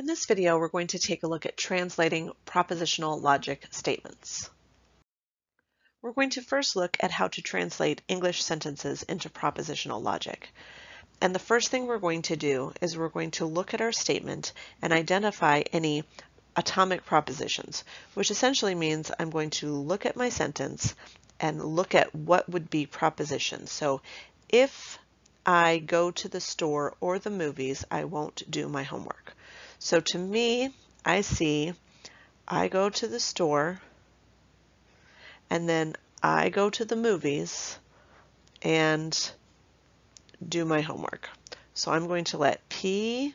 In this video, we're going to take a look at translating propositional logic statements. We're going to first look at how to translate English sentences into propositional logic. And the first thing we're going to do is we're going to look at our statement and identify any atomic propositions, which essentially means I'm going to look at my sentence and look at what would be propositions. So if I go to the store or the movies, I won't do my homework. So to me, I see I go to the store and then I go to the movies and do my homework. So I'm going to let P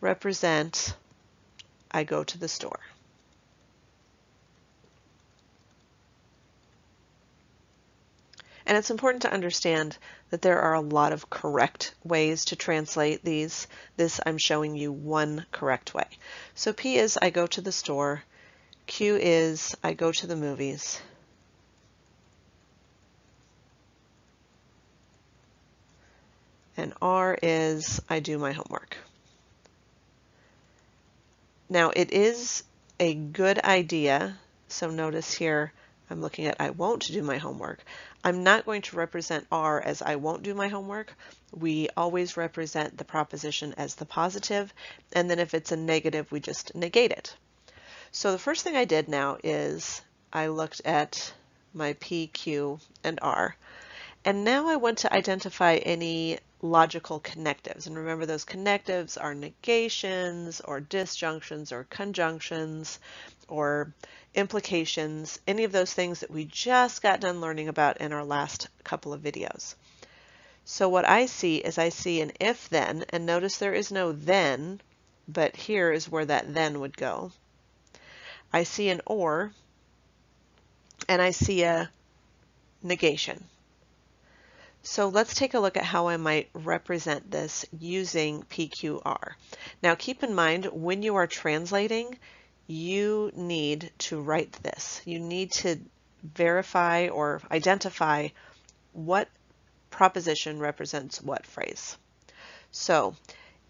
represent I go to the store. And it's important to understand that there are a lot of correct ways to translate these. This I'm showing you one correct way. So P is I go to the store. Q is I go to the movies. And R is I do my homework. Now it is a good idea, so notice here I'm looking at I won't do my homework. I'm not going to represent R as I won't do my homework. We always represent the proposition as the positive, and then if it's a negative, we just negate it. So the first thing I did now is I looked at my P, Q, and R, and now I want to identify any logical connectives. And remember those connectives are negations or disjunctions or conjunctions or implications, any of those things that we just got done learning about in our last couple of videos. So what I see is I see an if then, and notice there is no then, but here is where that then would go. I see an or, and I see a negation. So let's take a look at how I might represent this using PQR. Now keep in mind when you are translating, you need to write this. You need to verify or identify what proposition represents what phrase. So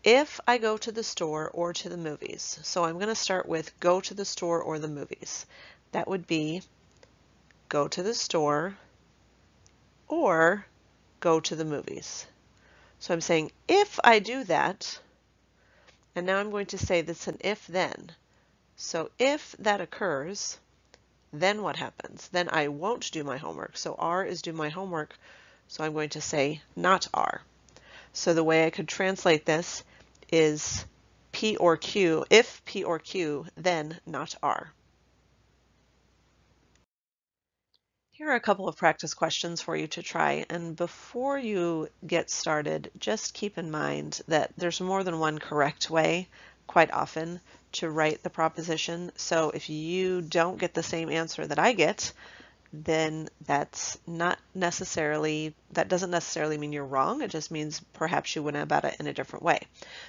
if I go to the store or to the movies, so I'm going to start with go to the store or the movies. That would be go to the store or go to the movies. So I'm saying if I do that, and now I'm going to say this is an if then. So if that occurs, then what happens? Then I won't do my homework. So R is do my homework. So I'm going to say not R. So the way I could translate this is P or Q, if P or Q, then not R. Here are a couple of practice questions for you to try. And before you get started, just keep in mind that there's more than one correct way quite often to write the proposition. So if you don't get the same answer that I get, then that's not necessarily, that doesn't necessarily mean you're wrong. It just means perhaps you went about it in a different way.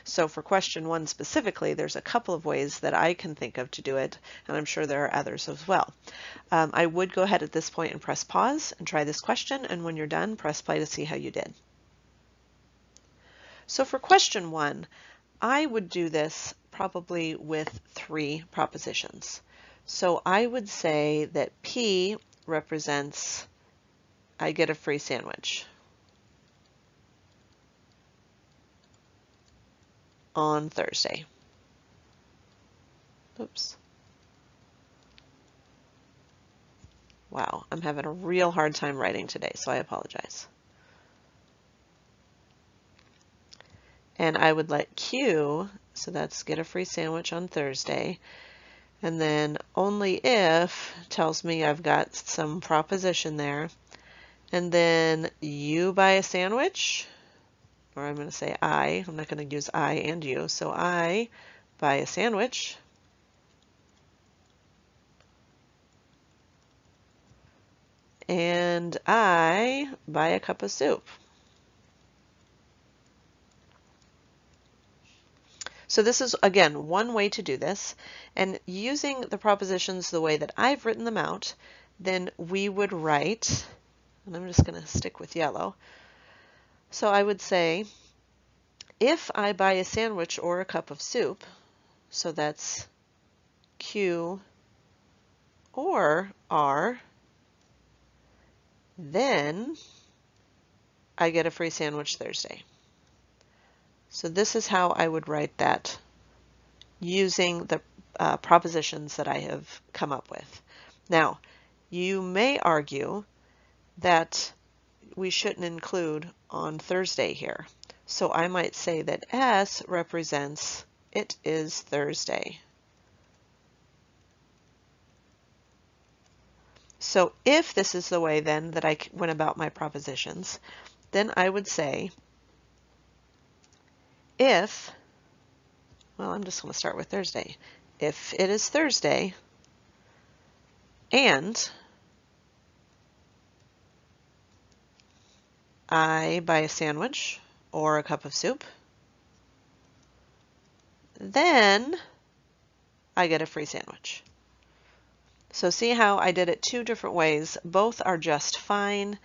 So for question one specifically, there's a couple of ways that I can think of to do it, and I'm sure there are others as well. Um, I would go ahead at this point and press pause and try this question, and when you're done, press play to see how you did. So for question one, I would do this probably with three propositions. So I would say that P represents I get a free sandwich. on Thursday. Oops. Wow, I'm having a real hard time writing today, so I apologize. And I would let Q, so that's get a free sandwich on Thursday, and then only if tells me I've got some proposition there. And then you buy a sandwich, or I'm going to say I. I'm not going to use I and you. So I buy a sandwich. And I buy a cup of soup. So this is, again, one way to do this. And using the propositions the way that I've written them out, then we would write, and I'm just going to stick with yellow. So I would say, if I buy a sandwich or a cup of soup, So that's Q or R. Then I get a free sandwich Thursday. So this is how I would write that using the uh, propositions that I have come up with. Now, you may argue that we shouldn't include on Thursday here. So I might say that S represents it is Thursday. So if this is the way then that I went about my propositions, then I would say if, well, I'm just going to start with Thursday. If it is Thursday and I buy a sandwich or a cup of soup, then I get a free sandwich. So see how I did it two different ways. Both are just fine.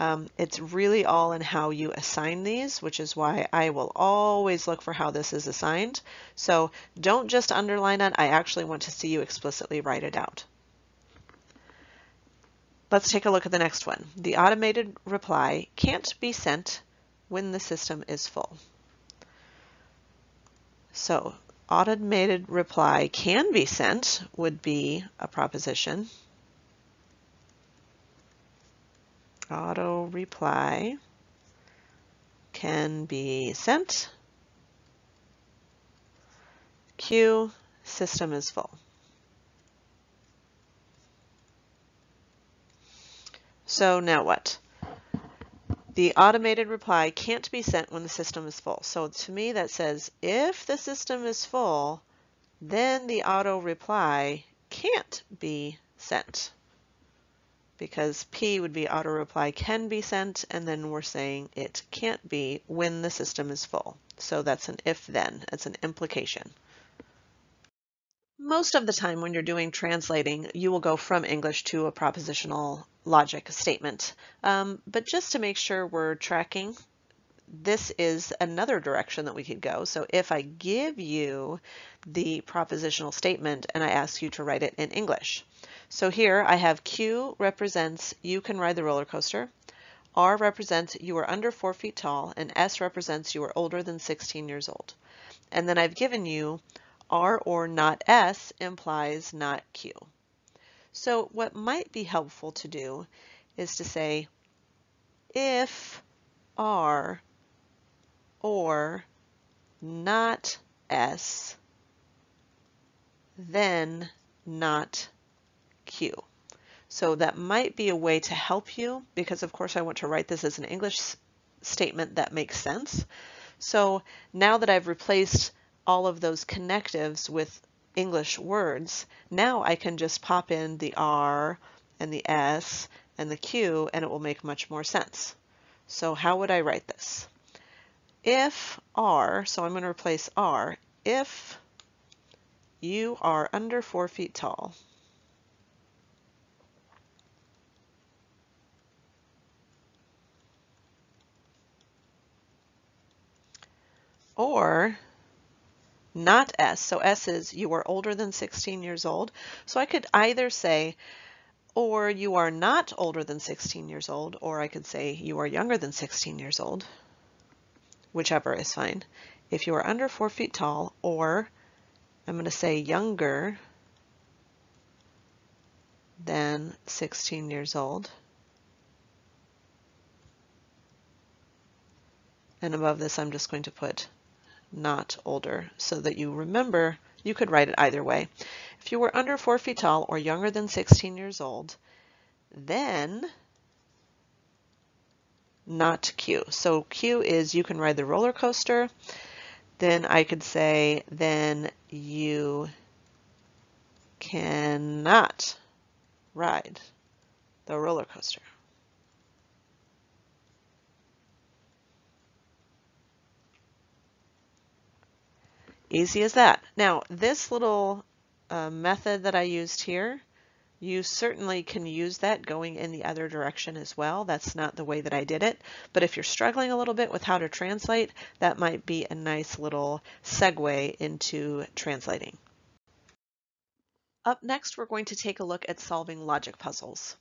Um, it's really all in how you assign these, which is why I will always look for how this is assigned. So don't just underline it. I actually want to see you explicitly write it out. Let's take a look at the next one. The automated reply can't be sent when the system is full. So automated reply can be sent would be a proposition. Auto reply can be sent. Q system is full. So now what? The automated reply can't be sent when the system is full. So to me that says if the system is full, then the auto reply can't be sent because P would be auto reply can be sent and then we're saying it can't be when the system is full. So that's an if then, it's an implication. Most of the time when you're doing translating, you will go from English to a propositional logic statement. Um, but just to make sure we're tracking, this is another direction that we could go. So if I give you the propositional statement and I ask you to write it in English. So here I have Q represents you can ride the roller coaster. R represents you are under four feet tall and S represents you are older than 16 years old. And then I've given you R or not S implies not Q. So what might be helpful to do is to say if R or not S, then not Q. So that might be a way to help you because of course I want to write this as an English statement that makes sense. So now that I've replaced all of those connectives with English words, now I can just pop in the R and the S and the Q and it will make much more sense. So how would I write this? If R, so I'm going to replace R, if you are under four feet tall, or not S. So S is you are older than 16 years old. So I could either say, or you are not older than 16 years old, or I could say you are younger than 16 years old, whichever is fine. If you are under four feet tall, or I'm going to say younger than 16 years old. And above this, I'm just going to put not older, so that you remember you could write it either way. If you were under 4 feet tall or younger than 16 years old, then not Q. So Q is you can ride the roller coaster. Then I could say, then you cannot ride the roller coaster. Easy as that. Now, this little uh, method that I used here, You certainly can use that going in the other direction as well. That's not the way that I did it, but if you're struggling a little bit with how to translate, that might be a nice little segue into translating. Up next, we're going to take a look at solving logic puzzles.